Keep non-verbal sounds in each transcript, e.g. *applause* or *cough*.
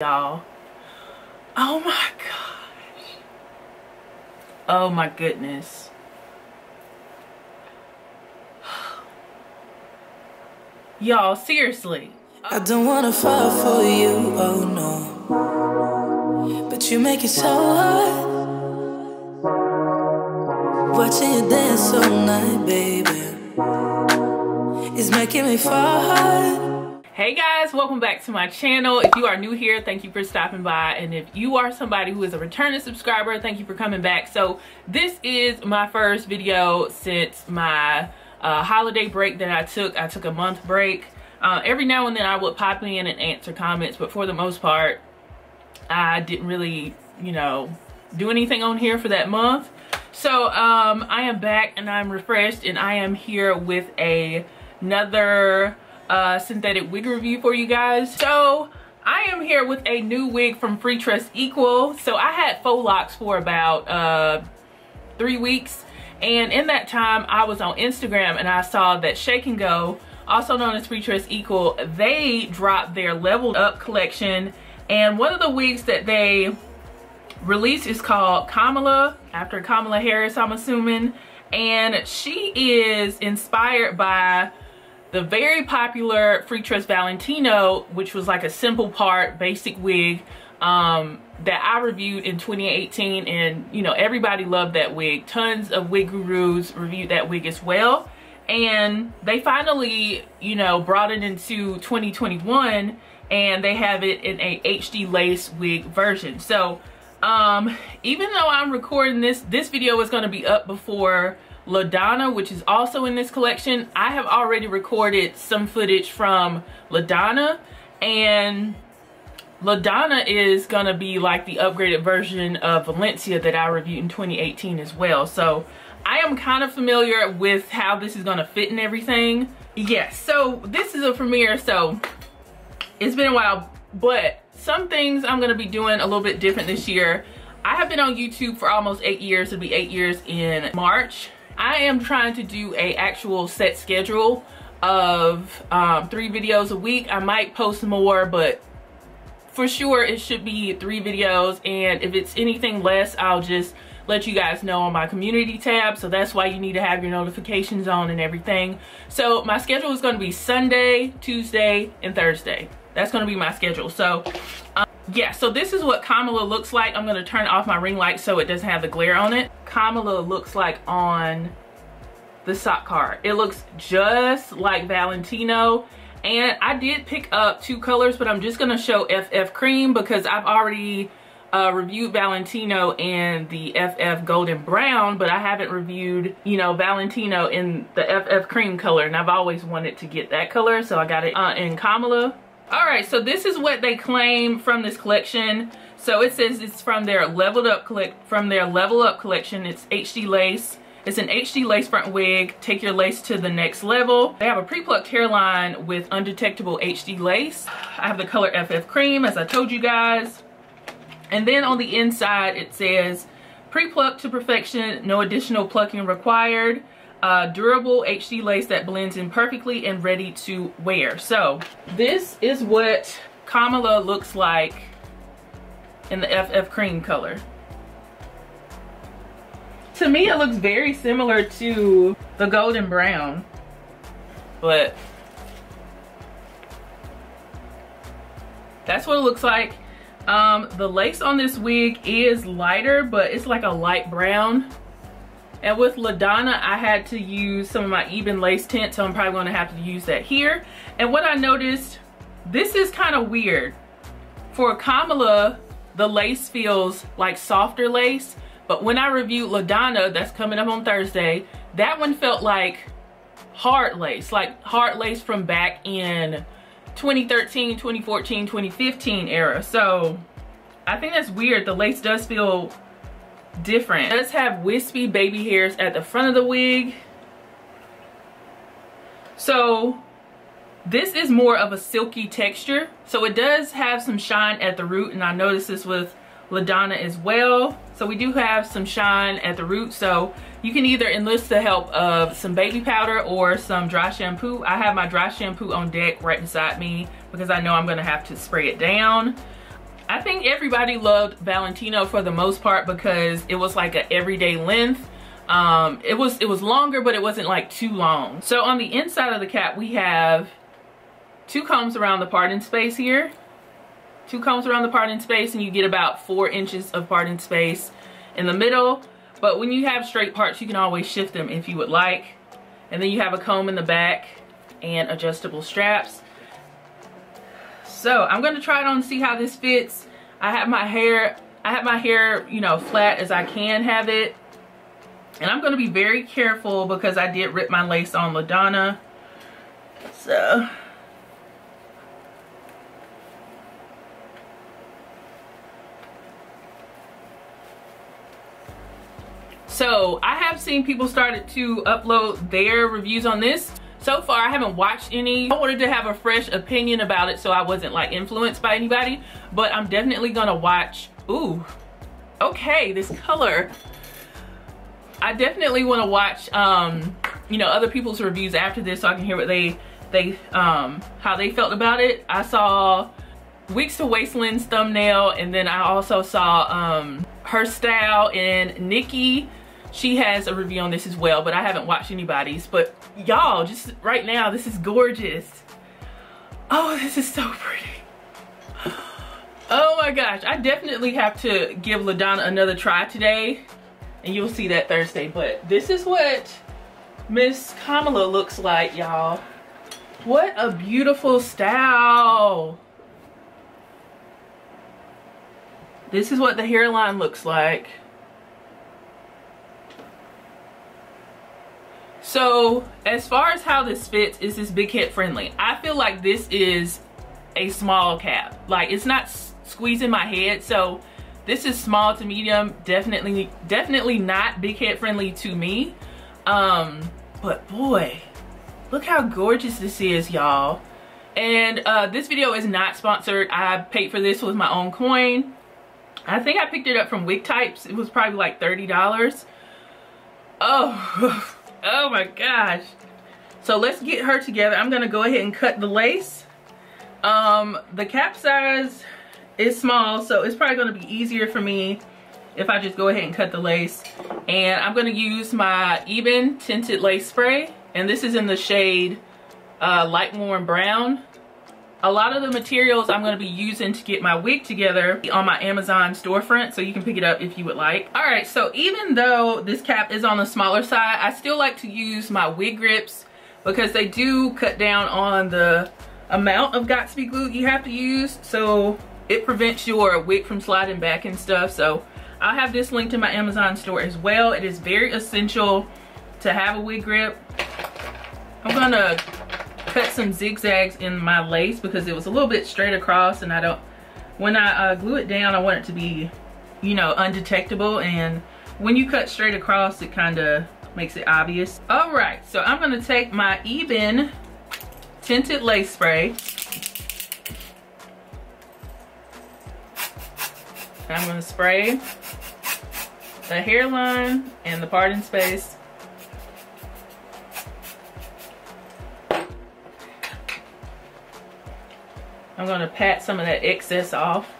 y'all. Oh my gosh. Oh my goodness. *sighs* Y'all, seriously. I don't wanna fall for you, oh no. But you make it so hard. Watching you dance all night, baby. It's making me fall hard. Hey guys, welcome back to my channel. If you are new here, thank you for stopping by. And if you are somebody who is a returning subscriber, thank you for coming back. So this is my first video since my uh, holiday break that I took. I took a month break. Uh, every now and then I would pop in and answer comments, but for the most part, I didn't really, you know, do anything on here for that month. So um, I am back and I'm refreshed and I am here with a, another uh, synthetic wig review for you guys. So I am here with a new wig from Freetress Equal. So I had faux locks for about uh, three weeks and in that time I was on Instagram and I saw that Shake-N-Go also known as Freetress Equal, they dropped their leveled up collection. And one of the wigs that they released is called Kamala, after Kamala Harris, I'm assuming. And she is inspired by the very popular Freetress Valentino, which was like a simple part, basic wig um, that I reviewed in 2018. And, you know, everybody loved that wig. Tons of wig gurus reviewed that wig as well and they finally you know brought it into 2021 and they have it in a hd lace wig version so um even though i'm recording this this video is going to be up before LaDonna, which is also in this collection, I have already recorded some footage from LaDonna and LaDonna is gonna be like the upgraded version of Valencia that I reviewed in 2018 as well. So I am kind of familiar with how this is gonna fit and everything. Yes, so this is a premiere, so it's been a while, but some things I'm gonna be doing a little bit different this year. I have been on YouTube for almost eight years, it'll be eight years in March. I am trying to do a actual set schedule of um, three videos a week. I might post more, but for sure it should be three videos. And if it's anything less, I'll just let you guys know on my community tab. So that's why you need to have your notifications on and everything. So my schedule is going to be Sunday, Tuesday, and Thursday. That's going to be my schedule. So um, yeah, so this is what Kamala looks like. I'm to turn off my ring light so it doesn't have the glare on it. Kamala looks like on the sock card. It looks just like Valentino. And I did pick up two colors, but I'm just to show FF Cream because I've already uh, reviewed Valentino and the FF Golden Brown, but I haven't reviewed, you know, Valentino in the FF Cream color, and I've always wanted to get that color, so I got it uh, in Kamala. All right, so this is what they claim from this collection. So it says it's from their leveled up collect from their level up collection. It's HD lace. It's an HD lace front wig. Take your lace to the next level. They have a pre-plucked hairline with undetectable HD lace. I have the color FF Cream, as I told you guys. And then on the inside, it says, pre-plucked to perfection, no additional plucking required. Uh, durable HD lace that blends in perfectly and ready to wear. So this is what Kamala looks like in the FF cream color. To me, it looks very similar to the golden brown, but that's what it looks like. Um, the lace on this wig is lighter, but it's like a light brown. And with LaDonna, I had to use some of my Ebin lace tint, so I'm probably gonna have to use that here. And what I noticed, this is kind of weird. For Kamala, the lace feels like softer lace, but when I reviewed LaDonna, that's coming up on Thursday, that one felt like hard lace, like hard lace from back in 2013, 2014, 2015 era. So I think that's weird. The lace does feel different. It does have wispy baby hairs at the front of the wig. So this is more of a silky texture. So it does have some shine at the root and I noticed this with LaDonna as well. So we do have some shine at the root. So you can either enlist the help of some baby powder or some dry shampoo. I have my dry shampoo on deck right beside me because I know I'm gonna have to spray it down. I think everybody loved Valentino for the most part because it was like an everyday length. Um, it was it was longer, but it wasn't like too long. So on the inside of the cap, we have two combs around the parting space here. Two combs around the parting space, and you get about four inches of parting space in the middle. But when you have straight parts, you can always shift them if you would like. And then you have a comb in the back and adjustable straps. So I'm gonna try it on and see how this fits. I have my hair, I have my hair, you know, flat as I can have it. And I'm gonna be very careful because I did rip my lace on LaDonna. So So I have seen people started to upload their reviews on this. So far, I haven't watched any. I wanted to have a fresh opinion about it so I wasn't like influenced by anybody. But I'm definitely gonna watch. Ooh, okay, this color. I definitely want to watch, um, you know, other people's reviews after this so I can hear what they, they, um, how they felt about it. I saw Weeks to Wasteland's thumbnail and then I also saw, um, her style and Nikki she has a review on this as well, but I haven't watched anybody's. But y'all, just right now, this is gorgeous. Oh, this is so pretty. *gasps* Oh my gosh, I definitely have to give LaDonna another try today. And you'll see that Thursday. But this is what Miss Kamala looks like, y'all. What a beautiful style. This is what the hairline looks like. So as far as how this fits, is this big head friendly? I feel like this is a small cap. Like it's not squeezing my head. So this is small to medium. Definitely, definitely not big head friendly to me. Um, but boy, look how gorgeous this is, y'all. And uh, this video is not sponsored. I paid for this with my own coin. I think I picked it up from Wig Types. It was probably like $30. Oh, *laughs* Oh my gosh. So let's get her together. I'm gonna go ahead and cut the lace. Um, the cap size is small, so it's probably gonna be easier for me if I just go ahead and cut the lace. And I'm gonna use my Ebin Tinted Lace Spray. And this is in the shade uh, Light Warm Brown a lot of the materials I'm going to be using to get my wig together on my Amazon storefront so you can pick it up if you would like. Alright, so even though this cap is on the smaller side, I still like to use my wig grips because they do cut down on the amount of Got2b glue you have to use so it prevents your wig from sliding back and stuff. So I'll have this linked in my Amazon store as well. It is very essential to have a wig grip. I'm to cut some zigzags in my lace because it was a little bit straight across and I don't, when I uh, glue it down, I want it to be, you know, undetectable. And when you cut straight across, it kind of makes it obvious. All right, so I'm gonna take my Ebin Tinted Lace Spray. I'm gonna spray the hairline and the parting space I'm going to pat some of that excess off.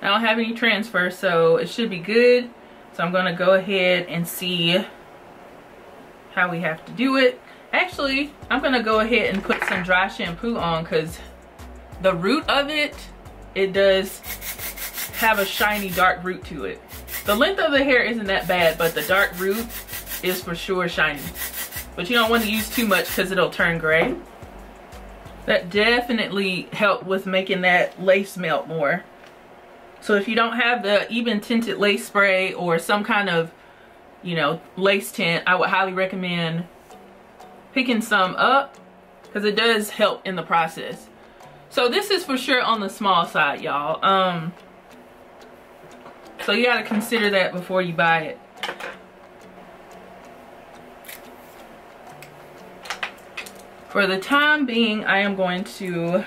I don't have any transfer, so it should be good. So I'm going to go ahead and see how we have to do it. Actually, I'm going to go ahead and put some dry shampoo on because the root of it, it does have a shiny dark root to it. The length of the hair isn't that bad, but the dark root is for sure shiny. But you don't want to use too much because it'll turn gray. That definitely helped with making that lace melt more. So if you don't have the Ebin tinted lace spray or some kind of, you know, lace tint, I would highly recommend picking some up because it does help in the process. So this is for sure on the small side, y'all. Um, so you got to consider that before you buy it. For the time being, I am going to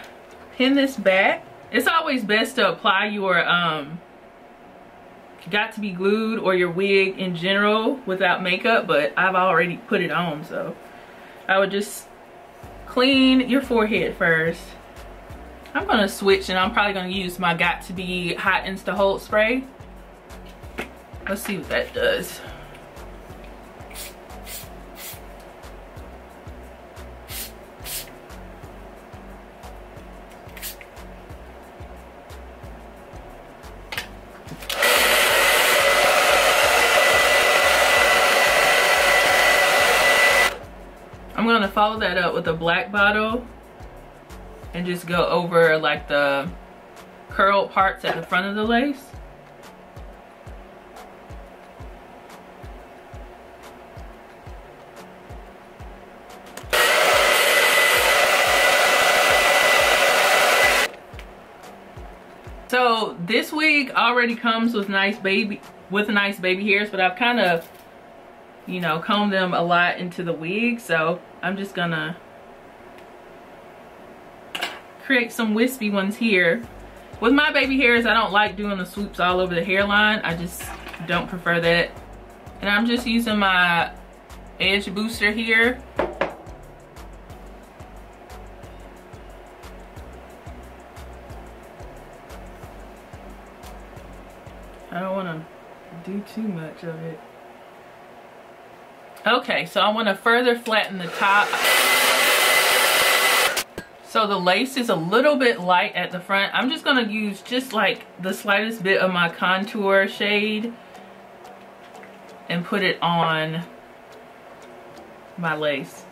pin this back. It's always best to apply your um, Got2b glued or your wig in general without makeup, but I've already put it on, so I would just clean your forehead first. I'm gonna switch and I'm probably gonna use my Got2b Hot Insta Hold Spray. Let's see what that does. Follow that up with a black bottle and just go over like the curled parts at the front of the lace. So this wig already comes with nice baby with nice baby hairs, but I've kind of, you know, combed them a lot into the wig. So I'm just gonna create some wispy ones here. With my baby hairs, I don't like doing the swoops all over the hairline. I just don't prefer that. And I'm just using my edge booster here. I don't want to do too much of it. Okay, so I want to further flatten the top. So the lace is a little bit light at the front. I'm just going to use just like the slightest bit of my contour shade and put it on my lace.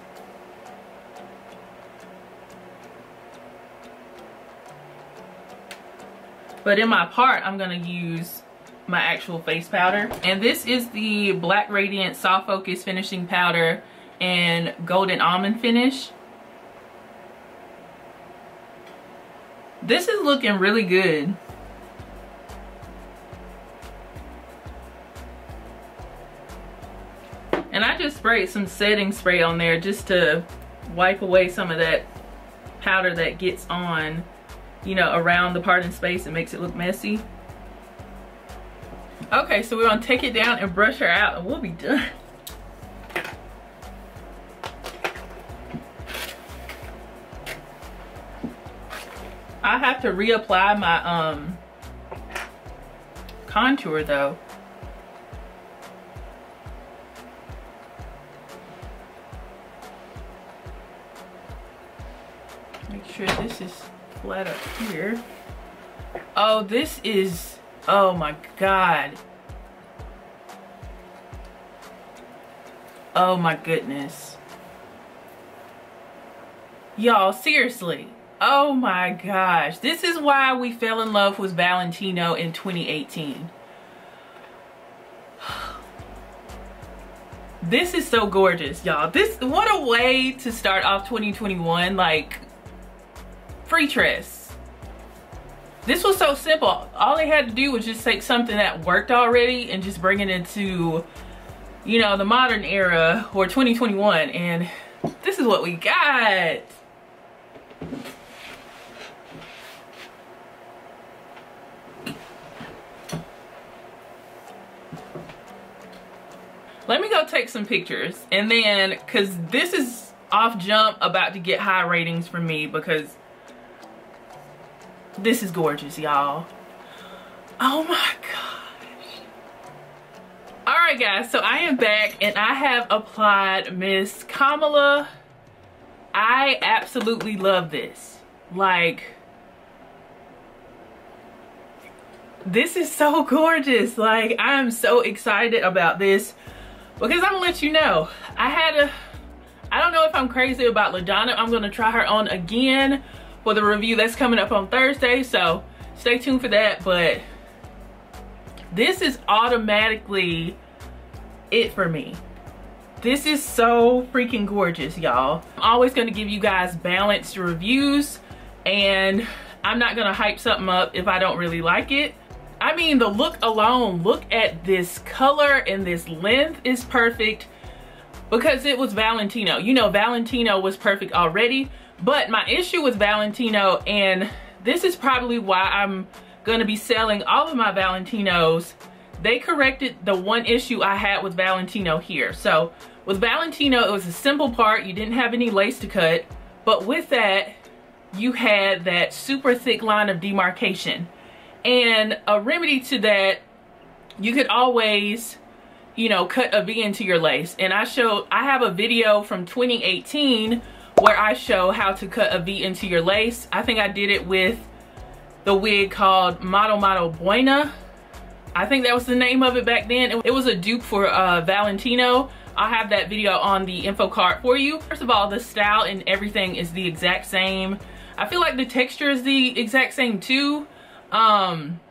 But in my part, I'm going to use my actual face powder. And this is the Black Radiance Soft Focus Finishing Powder in Golden Almond Finish. This is looking really good. And I just sprayed some setting spray on there just to wipe away some of that powder that gets on, you know, around the part in space and makes it look messy. Okay, so we're gonna take it down and brush her out and we'll be done. I have to reapply my um contour though. Make sure this is flat up here. Oh, this is Oh my God. Oh my goodness. Y'all, seriously. Oh my gosh. This is why we fell in love with Valentino in 2018. *sighs* This is so gorgeous, y'all. This, what a way to start off 2021. Like, Freetress this was so simple. All they had to do was just take something that worked already and just bring it into, you know, the modern era or 2021. And this is what we got. Let me go take some pictures. And then, because this is off jump about to get high ratings for me because this is gorgeous, y'all. Oh my gosh. All right, guys, so I am back and I have applied Miss Kamala. I absolutely love this. Like, this is so gorgeous. Like, I am so excited about this because I'm gonna let you know. I had a, I don't know if I'm crazy about LaDonna. I'm gonna try her on again for the review that's coming up on Thursday. So stay tuned for that. But this is automatically it for me. This is so freaking gorgeous, y'all. I'm always gonna give you guys balanced reviews and I'm not gonna hype something up if I don't really like it. I mean, the look alone, look at this color and this length is perfect because it was Valentino. You know, Valentino was perfect already, but my issue with Valentino, and this is probably why I'm gonna be selling all of my Valentinos, they corrected the one issue I had with Valentino here. So with Valentino, it was a simple part. You didn't have any lace to cut. But with that, you had that super thick line of demarcation. And a remedy to that, you could always, you know, cut a V into your lace. And I showed, I have a video from 2018 where I show how to cut a V into your lace. I think I did it with the wig called Model Model Buena. I think that was the name of it back then. It was a dupe for uh, Valentino. I'll have that video on the info card for you. First of all, the style and everything is the exact same. I feel like the texture is the exact same too. Um,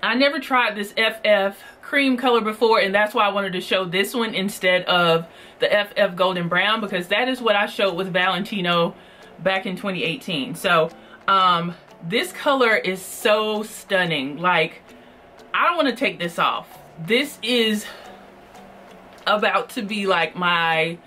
I never tried this FF cream color before and that's why I wanted to show this one instead of the FF golden brown because that is what I showed with Valentino back in 2018. So um, this color is so stunning. Like, I don't want to take this off. This is about to be like my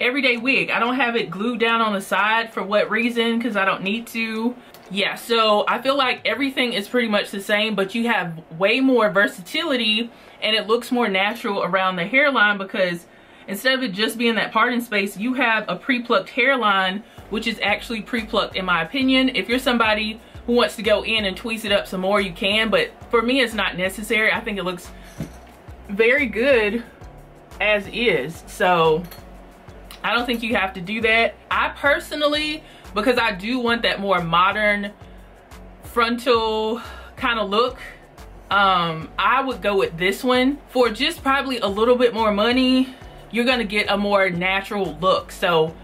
everyday wig. I don't have it glued down on the side for what reason because I don't need to. Yeah, so I feel like everything is pretty much the same, but you have way more versatility and it looks more natural around the hairline because instead of it just being that parting space, you have a pre-plucked hairline, which is actually pre-plucked in my opinion. If you're somebody who wants to go in and tweeze it up some more, you can, but for me, it's not necessary. I think it looks very good as is. So I don't think you have to do that. I personally, because I do want that more modern frontal kind of look, um, I would go with this one. For just probably a little bit more money, you're gonna get a more natural look. So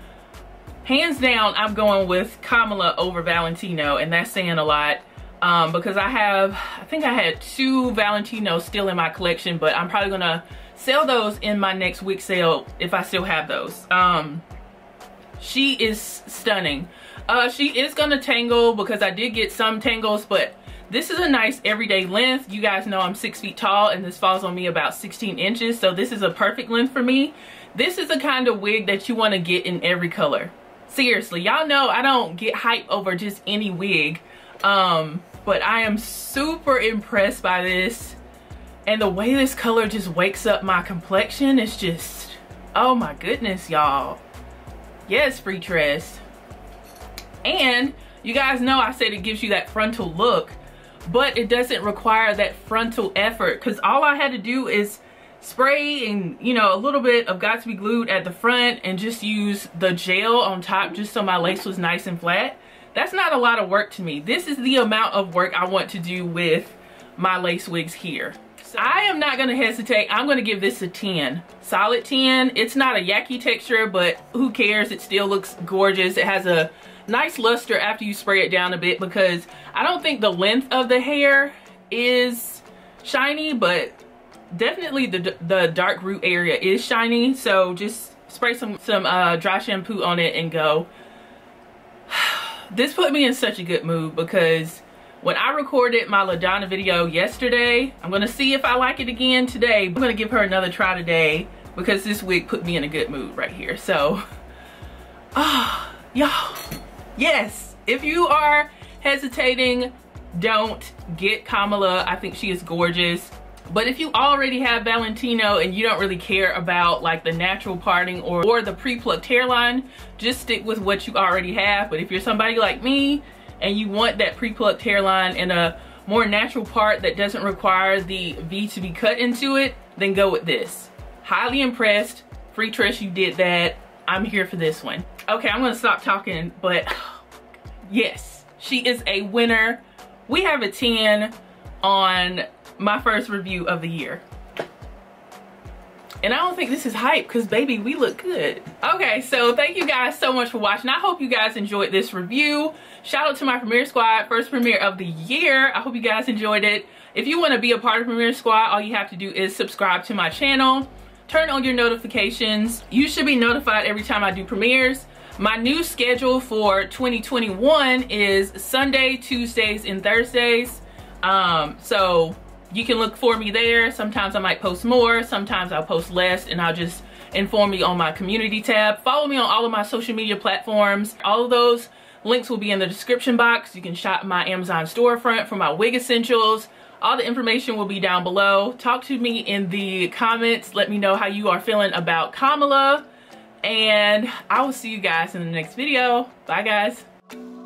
hands down, I'm going with Kamala over Valentino and that's saying a lot. Um, because I have, I think I had two valentinos still in my collection, but I'm probably gonna sell those in my next week sale if I still have those. Um, she is stunning. Uh, she is gonna tangle because I did get some tangles, but this is a nice everyday length. You guys know I'm six feet tall and this falls on me about 16 inches. So this is a perfect length for me. This is the kind of wig that you wanna get in every color. Seriously, y'all know I don't get hype over just any wig. Um, but I am super impressed by this. And the way this color just wakes up my complexion is just, oh my goodness, y'all. Yes, Freetress. And you guys know I said it gives you that frontal look, but it doesn't require that frontal effort because all I had to do is spray and, you know, a little bit of Got2b Glued at the front and just use the gel on top just so my lace was nice and flat. That's not a lot of work to me. This is the amount of work I want to do with my lace wigs here. I am not going to hesitate. I'm going to give this a 10. Solid 10. It's not a yucky texture, but who cares? It still looks gorgeous. It has a nice luster after you spray it down a bit because I don't think the length of the hair is shiny, but definitely the, the dark root area is shiny. So just spray some, some uh, dry shampoo on it and go. *sighs* this put me in such a good mood because when I recorded my LaDonna video yesterday, I'm gonna see if I like it again today. I'm gonna give her another try today because this wig put me in a good mood right here. So, ah, *sighs* oh, y'all, yes, if you are hesitating, don't get Kamala. I think she is gorgeous. But if you already have Valentino and you don't really care about like the natural parting or, or the pre-plucked hairline, just stick with what you already have. But if you're somebody like me and you want that pre-plucked hairline and a more natural part that doesn't require the V to be cut into it, then go with this. Highly impressed. Freetress, you did that. I'm here for this one. Okay, I'm gonna stop talking, but *sighs* yes, she is a winner. We have a 10 on my first review of the year. And I don't think this is hype because baby, we look good. Okay, so thank you guys so much for watching. I hope you guys enjoyed this review. Shout out to my premiere squad, first premiere of the year. I hope you guys enjoyed it. If you want to be a part of premiere squad, all you have to do is subscribe to my channel. Turn on your notifications. You should be notified every time I do premieres. My new schedule for 2021 is Sunday, Tuesdays, and Thursdays. Um, so you can look for me there. Sometimes I might post more, sometimes I'll post less and I'll just inform me on my community tab. Follow me on all of my social media platforms. All of those links will be in the description box. You can shop my Amazon storefront for my wig essentials. All the information will be down below. Talk to me in the comments. Let me know how you are feeling about Kamala. And I will see you guys in the next video. Bye guys.